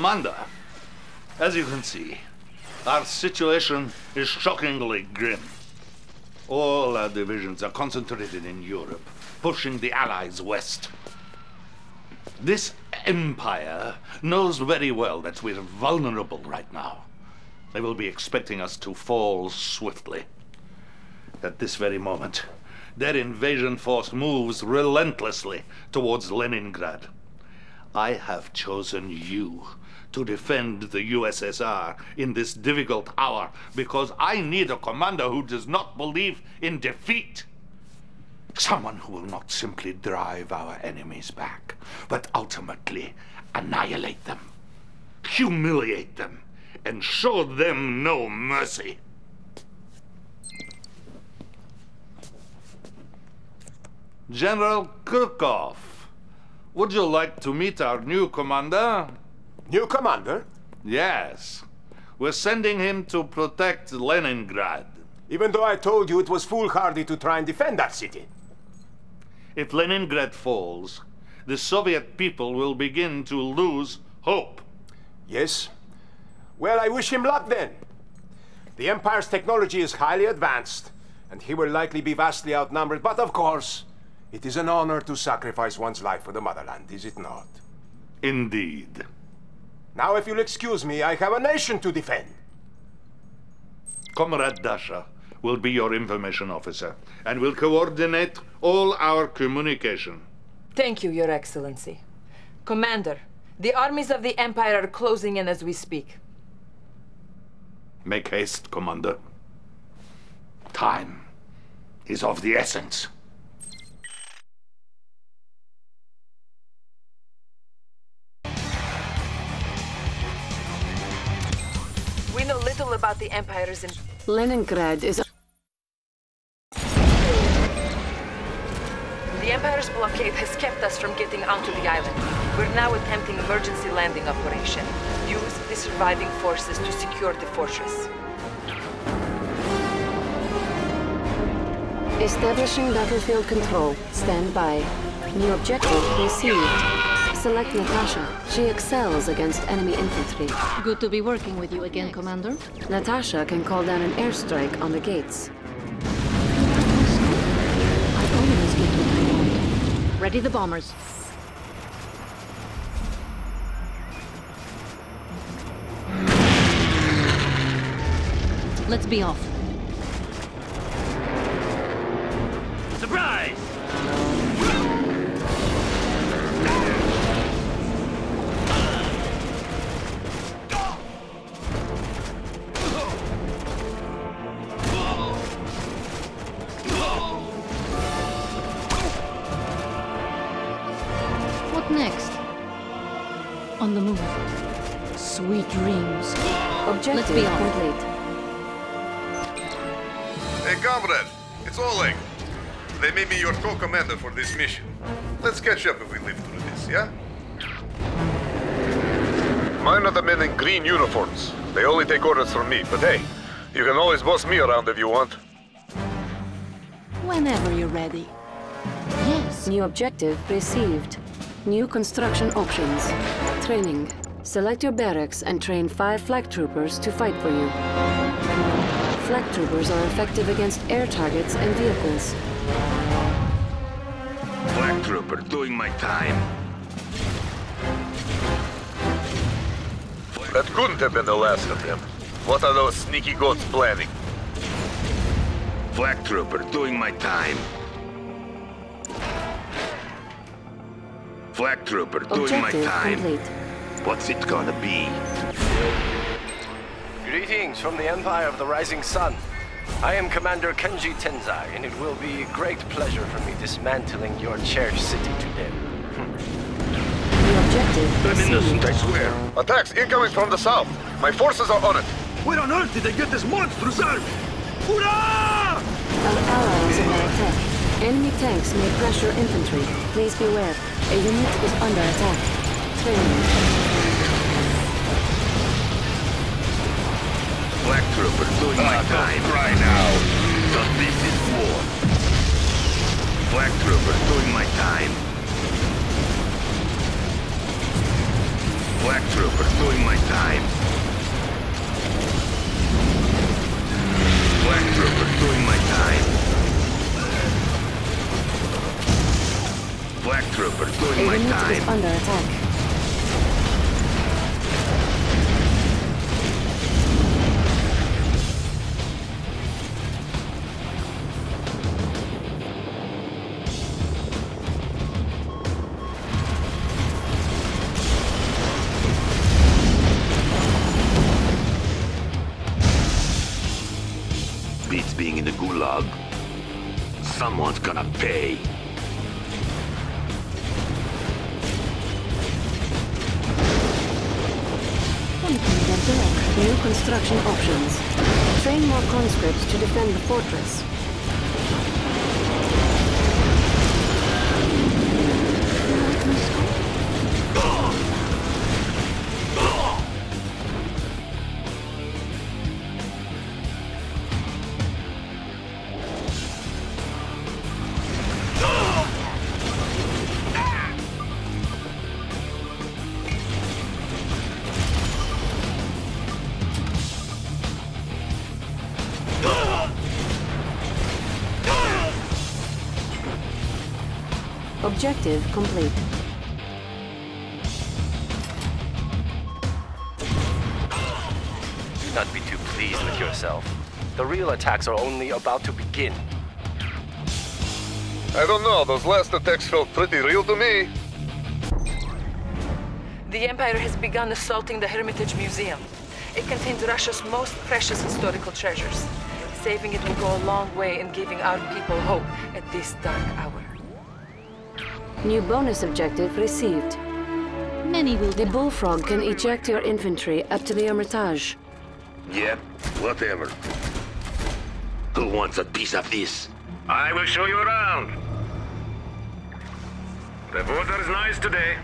Commander. As you can see, our situation is shockingly grim. All our divisions are concentrated in Europe, pushing the Allies west. This Empire knows very well that we're vulnerable right now. They will be expecting us to fall swiftly. At this very moment, their invasion force moves relentlessly towards Leningrad. I have chosen you to defend the USSR in this difficult hour because I need a commander who does not believe in defeat. Someone who will not simply drive our enemies back, but ultimately annihilate them, humiliate them, and show them no mercy. General Krukov, would you like to meet our new commander? New commander? Yes. We're sending him to protect Leningrad. Even though I told you it was foolhardy to try and defend that city. If Leningrad falls, the Soviet people will begin to lose hope. Yes? Well, I wish him luck then. The Empire's technology is highly advanced, and he will likely be vastly outnumbered, but of course, it is an honor to sacrifice one's life for the motherland, is it not? Indeed. Now, if you'll excuse me, I have a nation to defend. Comrade Dasha will be your information officer and will coordinate all our communication. Thank you, Your Excellency. Commander, the armies of the Empire are closing in as we speak. Make haste, Commander. Time is of the essence. We know little about the Empire's in Leningrad is... The Empire's blockade has kept us from getting onto the island. We're now attempting emergency landing operation. Use the surviving forces to secure the fortress. Establishing battlefield control. Stand by. New objective received. Select Natasha. She excels against enemy infantry. Good to be working with you again, Commander. Natasha can call down an airstrike on the gates. I always get what I want. Ready the bombers. Let's be off. Surprise! On the move. Sweet dreams. Objective be off. complete. Hey, comrade, it's Oleg. They made me your co-commander for this mission. Let's catch up if we live through this, yeah? Mine are the men in green uniforms. They only take orders from me, but hey, you can always boss me around if you want. Whenever you're ready. Yes. New objective received. New construction options. Training. Select your barracks and train five Flak troopers to fight for you. Flak troopers are effective against air targets and vehicles. Flak Trooper doing my time. That couldn't have been the last of them. What are those sneaky goats planning? Flak Trooper doing my time. Flak Trooper doing my time. complete. What's it gonna be? Greetings from the Empire of the Rising Sun. I am Commander Kenji Tenzai, and it will be a great pleasure for me dismantling your cherished city today. New objective I'm innocent, I swear. Attacks incoming from the south. My forces are on it. Where on earth did they get this monstrous army? Hurrah! Our allies is under attack. Enemy tanks may pressure infantry. Please beware. A unit is under attack. Training. Flak Trooper doing my time. Cry now. Construction options. Train more conscripts to defend the fortress. Objective complete. Do not be too pleased with yourself. The real attacks are only about to begin. I don't know, those last attacks felt pretty real to me. The Empire has begun assaulting the Hermitage Museum. It contains Russia's most precious historical treasures. Saving it will go a long way in giving our people hope at this dark hour. New bonus objective received. Many will The. Bullfrog can eject your infantry up to the Hermitage. Yep, whatever. Who wants a piece of this? I will show you around. The water is nice today.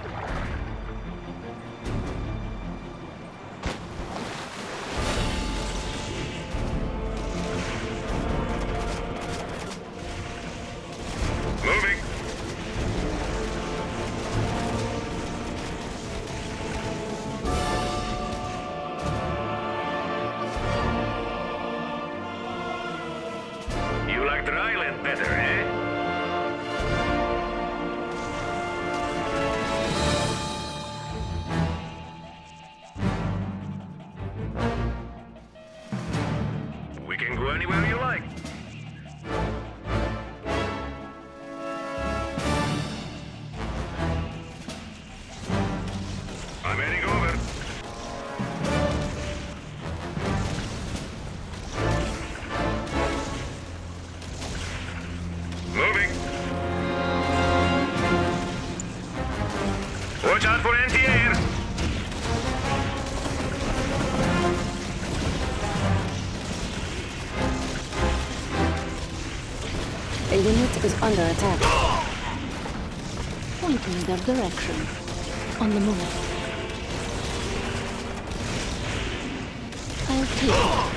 Under attack. Pointing their direction. On the move. I'll take it.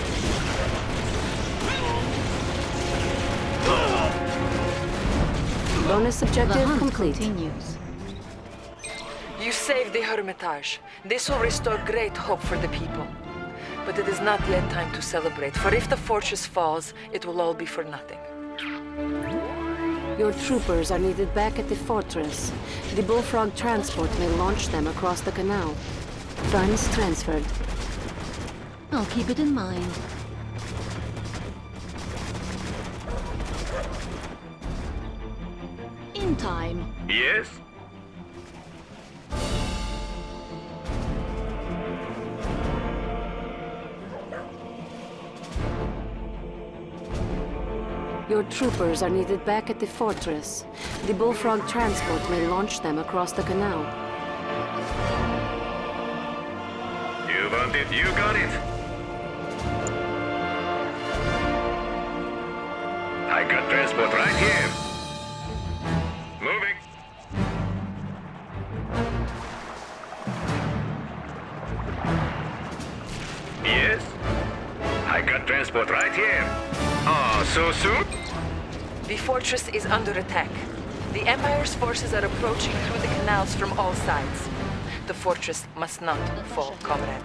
Bonus The objective hunt complete. continues. You saved the Hermitage. This will restore great hope for the people. But it is not yet time to celebrate, for if the fortress falls, it will all be for nothing. Your troopers are needed back at the fortress. The Bullfrog transport may launch them across the canal. Funds transferred. I'll keep it in mind. In time. Yes? Your troopers are needed back at the fortress. The Bullfrog transport may launch them across the canal. You want it, you got it. I got transport right here. Moving. Yes? I got transport right here. Oh, so soon? The fortress is under attack. The Empire's forces are approaching through the canals from all sides. The fortress must not fall, comrade.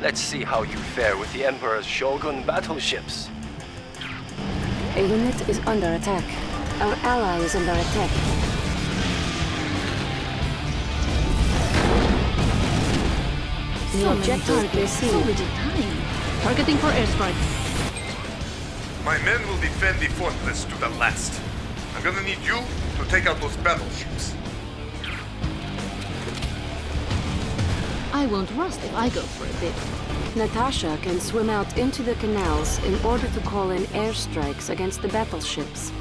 Let's see how you fare with the Emperor's Shogun battleships. A unit is under attack. Our ally is under attack. The So many objective targets, so little time. Targeting for airstrike. My men will defend the fortress to the last. I'm gonna need you to take out those battleships. I won't rust if I go for a bit. Natasha can swim out into the canals in order to call in airstrikes against the battleships.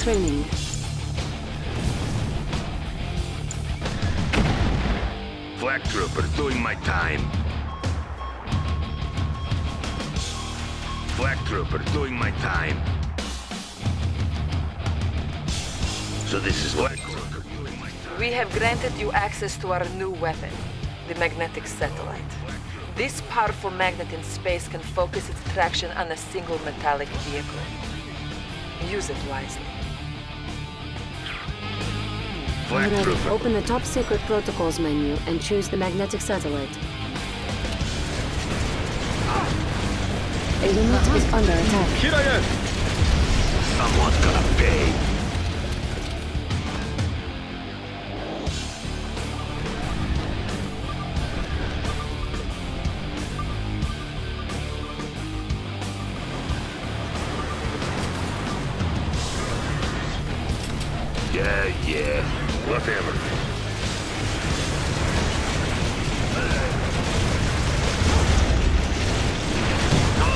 Training. Flak troopers doing my time. Flak troopers doing my time. So this is what. We have granted you access to our new weapon, the magnetic satellite. This powerful magnet in space can focus its attraction on a single metallic vehicle. Use it wisely. Ready. Open the top secret protocols menu and choose the magnetic satellite. A unit is under attack. Someone's gonna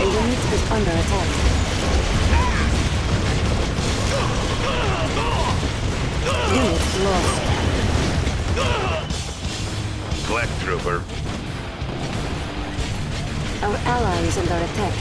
unit is under attack. Unit lost. Flak trooper. Our ally is under attack.